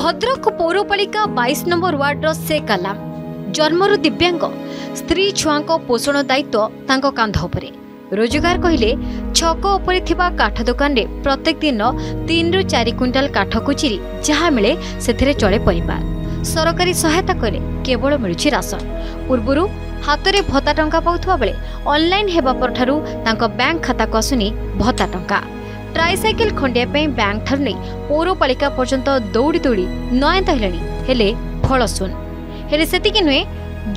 ভদ্রক পৌরপালিকা বাইশ নম্বর ওয়ার্ডর শেখ আଲାମ জন্মରୁ ଦିବ୍ୟାଙ୍ଗ ସ୍ତ୍ରୀ ଛୁଆଙ୍କ ପୋଷଣ ଦାୟିତ୍ୱ ତାଙ୍କ କାନ୍ଧ ଉପରେ ରୋଜଗାର କହିଲେ ଛକ ଉପରେ ଥିବା କାଠ ଦୋକାନରେ ପ୍ରତ୍ୟେକ ଦିନ ତିନିରୁ ଚାରି କୁଇଣ୍ଟାଲ କାଠକୁ ଚିରି ଯାହା ମିଳେ ସେଥିରେ ଚଳେ ପରିବାର ସରକାରୀ ସହାୟତା କଲେ କେବଳ ମିଳୁଛି ରାସନ ପୂର୍ବରୁ ହାତରେ ଭତ୍ତା ଟଙ୍କା ପାଉଥିବା ବେଳେ ଅନ୍ଲାଇନ୍ ହେବା ପରଠାରୁ ତାଙ୍କ ବ୍ୟାଙ୍କ ଖାତାକୁ ଆସୁନି ଭତ୍ତା ଟଙ୍କା ଟ୍ରାଇସାଇକେଲ ଖଣ୍ଡିଆ ପାଇଁ ବ୍ୟାଙ୍କଠାରୁ ନେଇ ପୌରପାଳିକା ପର୍ଯ୍ୟନ୍ତ ଦୌଡ଼ି ଦୌଡ଼ି ନୟନ୍ତ ହେଲେଣି ହେଲେ ଫଳ ଶୂନ ହେଲେ ସେତିକି ନୁହେଁ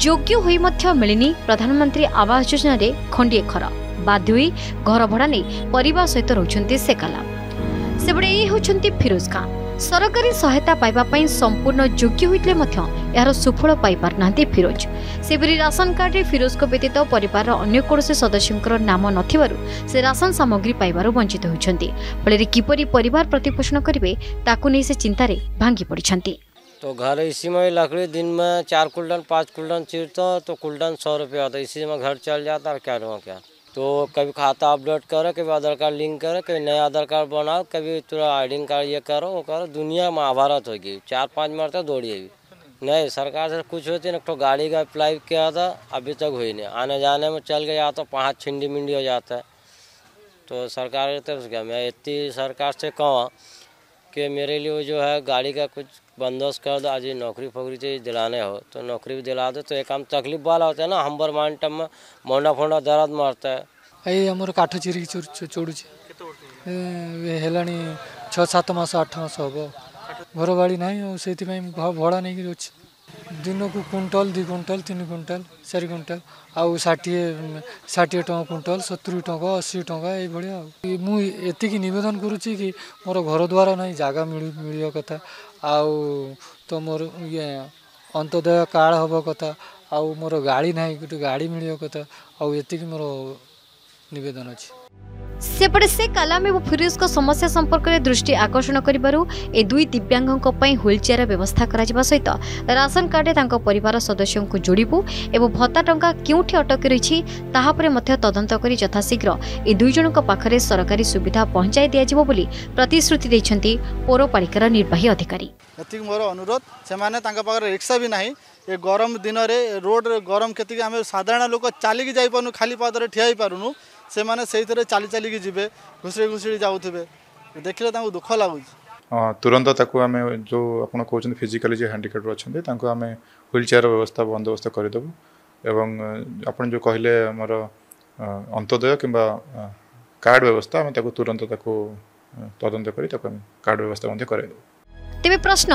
ଯୋଗ୍ୟ ହୋଇ ମଧ୍ୟ ମିଳିନି ପ୍ରଧାନମନ୍ତ୍ରୀ ଆବାସ ଯୋଜନାରେ ଖଣ୍ଡିଏ ଘର ବାଧ୍ୟ ହୋଇ ଘର ଭଡ଼ା ନେଇ ପରିବାର ସହିତ ରହୁଛନ୍ତି ସେକାଲା ସେପଟେ ଏହି ହେଉଛନ୍ତି ଫିରୋଜ ଖାଁ ସରକାରୀ ସହାୟତା ପାଇବା ପାଇଁ ସମ୍ପୂର୍ଣ୍ଣ ଯୋଗ୍ୟ ହୋଇଥିଲେ ମଧ୍ୟ ଏହାର ସୁଫଳ ପାଇପାରୁନାହାନ୍ତି फिरोज। ସେପରି ରାସନ କାର୍ଡରେ ଫିରୋଜଙ୍କ ବ୍ୟତୀତ ପରିବାରର ଅନ୍ୟ କୌଣସି ସଦସ୍ୟଙ୍କର ନାମ ନଥିବାରୁ ସେ ରାସନ ସାମଗ୍ରୀ ପାଇବାରୁ ବଞ୍ଚିତ ହୋଇଛନ୍ତି ଫଳରେ କିପରି ପରିବାର ପ୍ରତିପୋଷଣ କରିବେ ତାକୁ ନେଇ ସେ ଚିନ୍ତାରେ ଭାଙ୍ଗି पडिछंती तो घर इसी में लकड़ी दिन में चार कुलडन पांच तो कुलडन सौ रुपया तो इसी में घर चल जाता क्या क्या तो कभी खाता अपडेट करो कभी आधार कार्ड लिंक करो कभी नया आधार कार्ड बनाओ कभी तुरा आइडेंट कार्ड ये करो वो करो दुनिया महाभारत होगी चार पाँच तक तो दौड़िए भी नहीं सरकार से कुछ होती ना तो गाड़ी का अप्लाई किया था अभी तक हुई नहीं आने जाने में चल गया तो पाँच छिंडी मिंडी हो जाता है तो सरकार की तरफ से क्या मैं इतनी सरकार से कहूँ कि मेरे लिए जो है गाड़ी का कुछ बंदोबस्त कर दो आज नौकरी फोकरी चाहिए दिलाने हो तो नौकरी भी दिला दो तो एक काम तकलीफ वाला होता है ना हम्बर माइंड टाइम में मोंडा फोंडा दर्द मारता है ଏଇ ଆମର କାଠ ଚିରିକି ଚୋଡ଼ୁଛି ହେଲାଣି ଛଅ ସାତ ମାସ ଆଠ ମାସ ହେବ ଘର ବାଡ଼ି ନାହିଁ ଆଉ ସେଇଥିପାଇଁ ଭଡ଼ା ନେଇକି ଅଛି दिनको क्इन्टाल दुई कुइन्टाल तिन कुटाल चारिटाल आउँ ठाएा कुइन्टाल सतुरी टङ्क ए बढ़िया। म यतिकि निवेदन गरु कि म घरद्वारा नै जागा मिल कथा आउँ अन्तदय काल हे कथा आउ मोर गाडी नै गा गाडी मिलियो कथा मोर निवेदन अ ସେପଟେ ସେ କାଲାମି ଓ ଫିରୋଜଙ୍କ ସମସ୍ୟା ସମ୍ପର୍କରେ ଦୃଷ୍ଟି ଆକର୍ଷଣ କରିବାରୁ ଏ ଦୁଇ ଦିବ୍ୟାଙ୍ଗଙ୍କ ପାଇଁ ହୁଇଲଚେୟାର ବ୍ୟବସ୍ଥା କରାଯିବା ସହିତ ରାସନ କାର୍ଡ଼ରେ ତାଙ୍କ ପରିବାର ସଦସ୍ୟଙ୍କୁ ଯୋଡ଼ିବୁ ଏବଂ ଭତ୍ତା ଟଙ୍କା କେଉଁଠି ଅଟକି ରହିଛି ତାହା ଉପରେ ମଧ୍ୟ ତଦନ୍ତ କରି ଯଥାଶୀଘ୍ର ଏ ଦୁଇ ଜଣଙ୍କ ପାଖରେ ସରକାରୀ ସୁବିଧା ପହଞ୍ଚାଇ ଦିଆଯିବ ବୋଲି ପ୍ରତିଶ୍ରୁତି ଦେଇଛନ୍ତି ପୌରପାଳିକାର ନିର୍ବାହୀ ଅଧିକାରୀ ଏତିକି ମୋର ଅନୁରୋଧ ସେମାନେ ତାଙ୍କ ପାଖରେ ରିକ୍ସା ବି ନାହିଁ ଏ ଗରମ ଦିନରେ ରୋଡ଼ରେ ଗରମ କେତିକି ଆମେ ସାଧାରଣ ଲୋକ ଚାଲିକି ଯାଇପାରୁନୁ ଖାଲି ପାଦରେ ଠିଆ ହେଇପାରୁନୁ ସେମାନେ ସେଇଥିରେ ଚାଲି ଚାଲିକି ଯିବେ ଘୁଷୁରି ଘୁଷୁରି ଯାଉଥିବେ ଦେଖିଲେ ତାଙ୍କୁ ଦୁଃଖ ଲାଗୁଛି ହଁ ତୁରନ୍ତ ତାକୁ ଆମେ ଯେଉଁ ଆପଣ କହୁଛନ୍ତି ଫିଜିକାଲି ଯିଏ ହ୍ୟାଣ୍ଡିକ୍ୟାପ୍ଟ ଅଛନ୍ତି ତାଙ୍କୁ ଆମେ ହ୍ୱିଲ୍ ଚେୟାର ବ୍ୟବସ୍ଥା ବନ୍ଦୋବସ୍ତ କରିଦେବୁ ଏବଂ ଆପଣ ଯେଉଁ କହିଲେ ଆମର ଅନ୍ତୋଦୟ କିମ୍ବା କାର୍ଡ଼ ବ୍ୟବସ୍ଥା ଆମେ ତାକୁ ତୁରନ୍ତ ତାକୁ ତଦନ୍ତ କରି ତାକୁ ଆମେ କାର୍ଡ଼ ବ୍ୟବସ୍ଥା ମଧ୍ୟ କରାଇଦେବୁ ତେବେ ପ୍ରଶ୍ନ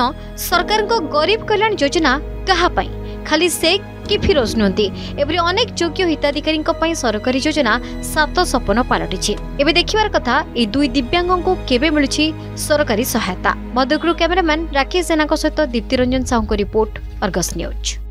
ସରକାରଙ୍କ ଗରିବ କଲ୍ୟାଣ ଯୋଜନା କାହା ପାଇଁ ଖାଲି ସେ କି ଫିରୋଜ ନୁହନ୍ତି ଏଭଳି ଅନେକ ଯୋଗ୍ୟ ହିତାଧିକାରୀଙ୍କ ପାଇଁ ସରକାରୀ ଯୋଜନା ସାତ ସପନ ପାଲଟିଛି ଏବେ ଦେଖିବାର କଥା ଏହି ଦୁଇ ଦିବ୍ୟାଙ୍ଗଙ୍କୁ କେବେ ମିଳୁଛି ସରକାରୀ ସହାୟତା ଭଦ୍ରକରୁ କ୍ୟାମେରାମ୍ୟାନ୍ ରାକେଶ ଜେନାଙ୍କ ସହିତ ଦୀପ୍ତିରଞ୍ଜନ ସାହୁଙ୍କ ରିପୋର୍ଟ ଅର୍ଗସ୍ ନ୍ୟୁଜ୍